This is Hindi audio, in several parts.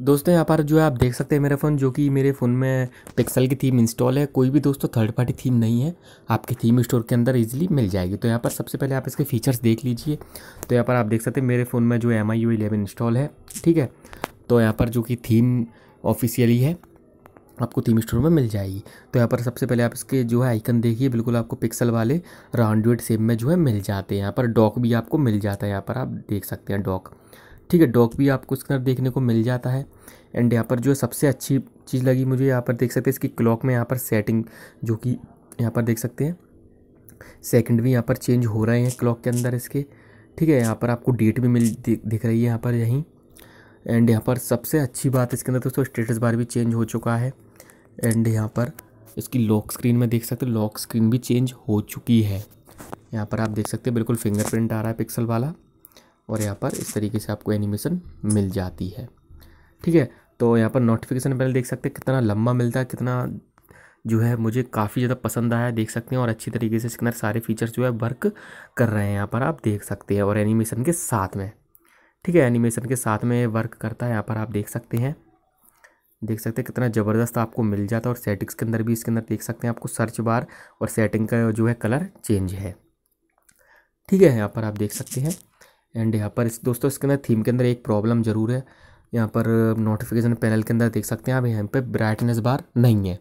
दोस्तों, यहाँ पर जो है आप देख सकते हैं मेरा फ़ोन जो कि मेरे फ़ोन में पिक्सल की थीम इंस्टॉल है। कोई भी दोस्तों थर्ड पार्टी थीम नहीं है। आपके थीम स्टोर के अंदर इजीली मिल जाएगी। तो यहाँ पर सबसे पहले आप इसके फीचर्स देख लीजिए। तो यहाँ पर आप देख सकते हैं मेरे फ़ोन में जो M I U eleven install है, ठीक है? तो यहाँ पर जो कि थीम ऑफिशियली है, आपको थीम स्टोर में मिल जाएगी। तो यहाँ पर सबसे पहले आप इसके जो है आइकन देखिए, बिल्कुल आपको पिक्सल वाले राउंडेड सेप में जो है मिल जाते हैं। यहाँ पर डॉक भी आपको मिल जाता है। यहाँ पर आप देख सकते हैं डॉक ठीक है डॉक भी आपको इसके अंदर देखने को मिल जाता है एंड यहाँ पर जो सबसे अच्छी चीज़ लगी मुझे यहाँ पर देख सकते हैं इसकी क्लॉक में यहाँ पर सेटिंग जो कि यहाँ पर देख सकते हैं सेकंड भी यहाँ पर चेंज हो रहे हैं क्लॉक के अंदर इसके ठीक है यहाँ पर आपको डेट भी मिल दिख रही है यहाँ पर यहीं एंड यहाँ पर सबसे अच्छी बात इसके अंदर दोस्तों स्टेटस बार भी चेंज हो चुका है एंड यहाँ पर इसकी लॉक स्क्रीन में देख सकते हैं लॉक स्क्रीन भी चेंज हो चुकी है यहाँ पर आप देख सकते हैं बिल्कुल फिंगरप्रिंट आ रहा है पिक्सल वाला और यहाँ पर इस तरीके से आपको एनिमेशन मिल जाती है। ठीक है तो यहाँ पर नोटिफिकेशन पहले देख सकते हैं, कितना लंबा मिलता है, कितना जो है मुझे काफ़ी ज़्यादा पसंद आया, देख सकते हैं, और अच्छी तरीके से इसके अंदर सारे फीचर्स जो है वर्क कर रहे हैं यहाँ पर आप देख सकते हैं, और एनिमेशन के साथ में। ठीक है एनिमेशन के साथ में वर्क करता है, यहाँ पर आप देख सकते हैं। देख सकते हैं कितना ज़बरदस्त आपको मिल जाता है, और सेटिंग्स के अंदर भी, इसके अंदर देख सकते हैं आपको सर्च बार और सेटिंग का जो है कलर चेंज है। ठीक है, यहाँ पर आप देख सकते हैं। एंड यहाँ पर इस दोस्तों, इसके अंदर थीम के अंदर एक प्रॉब्लम ज़रूर है। यहाँ पर नोटिफिकेशन पैनल के अंदर देख सकते हैं आप, यहाँ पे ब्राइटनेस बार नहीं है।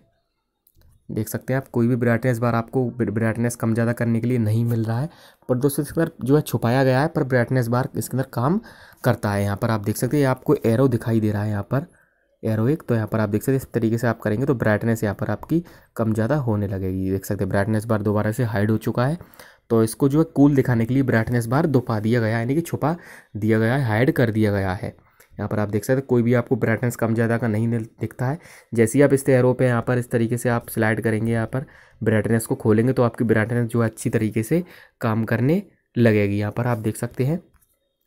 देख सकते हैं आप, कोई भी ब्राइटनेस बार आपको ब्राइटनेस कम ज़्यादा करने के लिए नहीं मिल रहा है। पर दोस्तों, इसके अंदर जो है छुपाया गया है, पर ब्राइटनेस बार इसके अंदर काम करता है। यहाँ पर आप देख सकते हैं आपको एरो दिखाई दे रहा है यहाँ पर। एरो एक तो यहाँ पर आप देख सकते हैं, इस तरीके से आप करेंगे तो ब्राइटनेस यहाँ पर आपकी कम ज़्यादा होने लगेगी। देख सकते हैं ब्राइटनेस बार दोबारा से हाइड हो चुका है। तो इसको जो है कूल दिखाने के लिए ब्राइटनेस बार दोपा दिया गया है, यानी कि छुपा दिया गया है हाइड कर दिया गया है। यहाँ पर आप देख सकते हैं, कोई भी आपको ब्राइटनेस कम ज़्यादा का नहीं दिखता है। जैसे ही आप इस एरो पे यहाँ पर इस तरीके से आप स्लाइड करेंगे, यहाँ पर ब्राइटनेस को खोलेंगे तो आपकी ब्राइटनेस जो है अच्छी तरीके से काम करने लगेगी। यहाँ पर आप देख सकते हैं,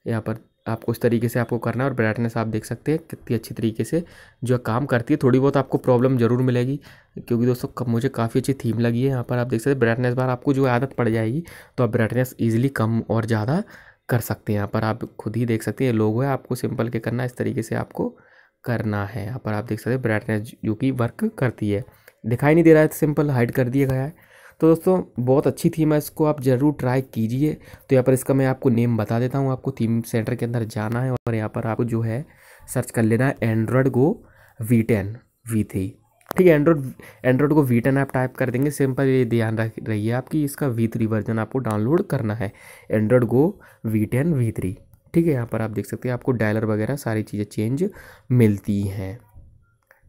यहाँ पर आपको इस तरीके से आपको करना है और ब्राइटनेस आप देख सकते हैं, कितनी अच्छी तरीके से जो काम करती है। थोड़ी बहुत आपको प्रॉब्लम ज़रूर मिलेगी, क्योंकि दोस्तों मुझे काफ़ी अच्छी थीम लगी है, यहाँ पर आप देख सकते हैं ब्राइटनेस बार आपको जो आदत पड़ जाएगी तो आप ब्राइटनेस ईजिली कम और ज़्यादा कर सकते हैं। यहाँ पर आप खुद ही देख सकते हैं लोगो है, आपको सिंपल के करना इस तरीके से आपको करना है। यहाँ पर आप देख सकते हैं ब्राइटनेस जो कि वर्क करती है। दिखाई नहीं दे रहा है सिंपल हाइड कर दिया गया है। तो दोस्तों, बहुत अच्छी थीम है, इसको आप ज़रूर ट्राई कीजिए। तो यहाँ पर इसका मैं आपको नेम बता देता हूँ, आपको थीम सेंटर के अंदर जाना है और यहाँ पर आपको जो है सर्च कर लेना है Android Go V ten V three ठीक है एंड्रॉयड एंड्रॉयड को वी टेन आप टाइप कर देंगे सिंपल ये ध्यान रख रही है आपकी, इसका वी थ्री वर्जन आपको डाउनलोड करना है। Android Go V ten V three ठीक है, यहाँ पर आप देख सकते हैं, आपको डायलर वगैरह सारी चीज़ें चेंज मिलती हैं।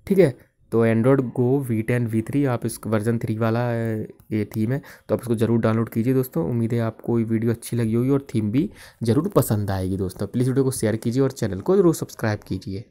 ठीक है तो Android Go V ten V three आप इस वर्जन थ्री वाला ये थीम है तो आप इसको ज़रूर डाउनलोड कीजिए दोस्तों। उम्मीद है आपको ये वीडियो अच्छी लगी होगी और थीम भी ज़रूर पसंद आएगी दोस्तों। प्लीज़ वीडियो को शेयर कीजिए और चैनल को ज़रूर सब्सक्राइब कीजिए।